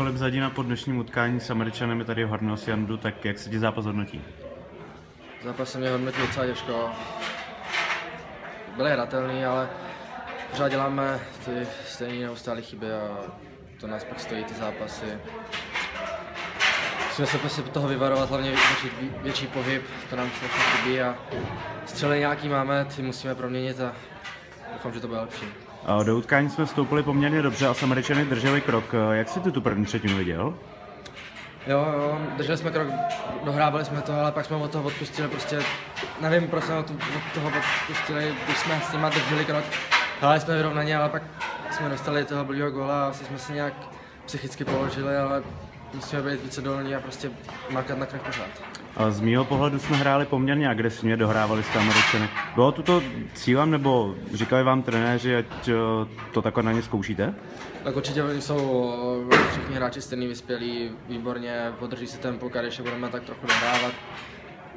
Filip Zadina po dnešním utkání s Američanem tady Hornos Jandu, tak jak se ti zápas hodnotí? Zápas se mě hodnotí docela těžko. Byly hratelný, ale pořád děláme ty stejné neustále chyby a to nás pak stojí ty zápasy. Musíme se prostě toho vyvarovat, hlavně větší, větší pohyb, to nám strašně chybí a střely nějaký máme, ty musíme proměnit a doufám, že to bude lepší. Do utkání jsme vstoupili poměrně dobře a s Američany drželi krok. Jak jsi ty tu první třetinu viděl? Jo, jo, drželi jsme krok, dohrávali jsme to, ale pak jsme od toho odpustili prostě, nevím, proč jsme od toho odpustili, když jsme s nima drželi krok, hráli jsme vyrovnaně, ale pak jsme dostali toho blího góla a asi jsme se nějak psychicky položili, ale musíme být více dolní a prostě makat na krev pořád. A z mýho pohledu jsme hráli poměrně agresivně, dohrávali s Američany. Bylo to cílem, nebo říkali vám trenéři, ať eh, to takhle na ně zkoušíte? Tak určitě oni jsou všichni hráči stejný vyspělí, výborně, podrží si tempo, když budeme tak trochu dohrávat,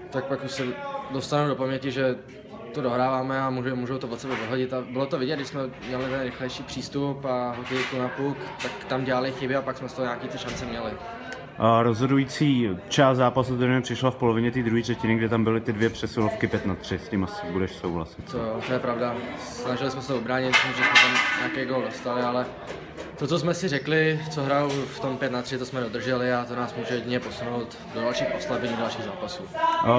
tak pak už se dostanou do paměti, že to dohráváme a můžou, můžou to od sebe vyhodit. A bylo to vidět, když jsme měli ten rychlejší přístup a hokejku na puk, tak tam dělali chyby a pak jsme z toho nějaký ty šance měli. A rozhodující část zápasu tedy přišla v polovině té druhé třetiny, kde tam byly ty dvě přesilovky 5 na 3, s tím asi budeš souhlasit. To, to je pravda. Snažili jsme se obránit, že jsme tam nějaký gol dostali, ale to, co jsme si řekli, co hrajou v tom 5 na 3, to jsme dodrželi a to nás může jedině posunout do dalších oslabení, dalších zápasů.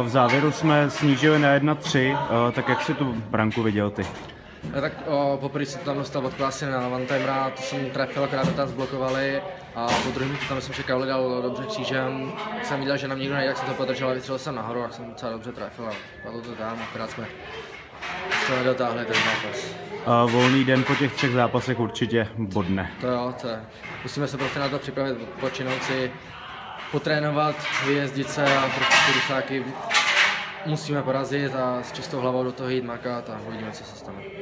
V závěru jsme snížili na 1-3, tak jak si tu branku viděl ty? No, tak o, poprvé jsem tam dostal od klasy na Vantimera, to jsem trefil, akorát to tam zblokovali a po druhém to tam jsem čekal, dal dobře křížem. Jsem viděl, že nám nikdo nejde, jak se to podržel a vytřel jsem nahoru, jak jsem docela dobře trefil a padlo to tam, akorát jsme to nedotáhli ten zápas. A volný den po těch třech zápasech určitě bodne. To jo, to je. Musíme se prostě na to připravit, počinout si, potrénovat, vyjezdit se a prostě ty rusáky musíme porazit a s čistou hlavou do toho jít makat a uvidíme, co se stane.